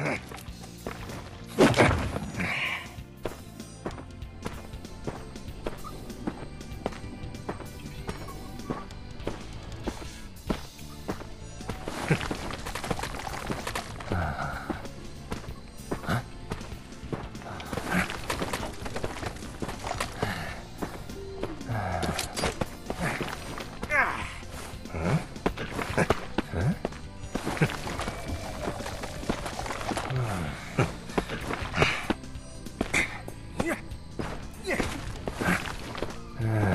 Huh?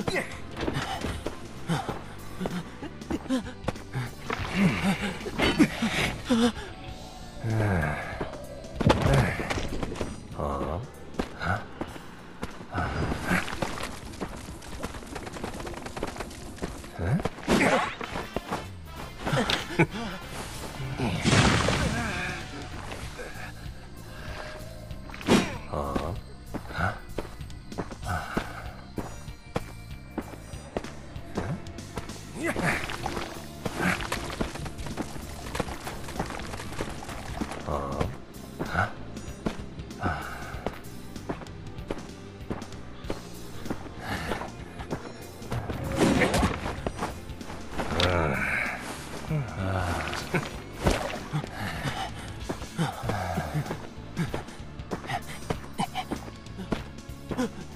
Huh? Huh?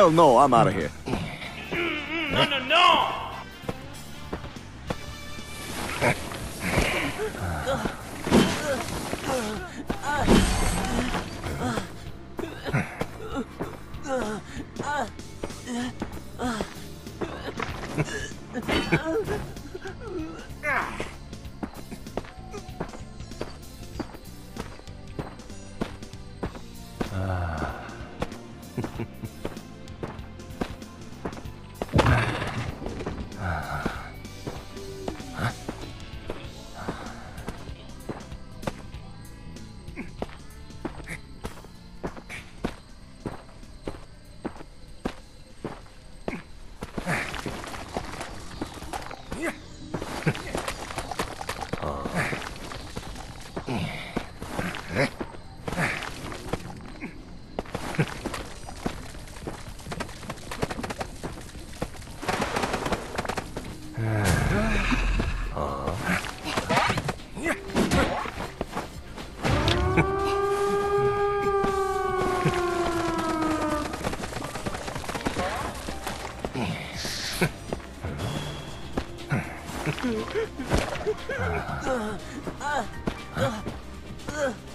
Hell no, I'm out of here. No, no, no! Ah. 啊！啊！啊！啊！啊！啊！啊！啊！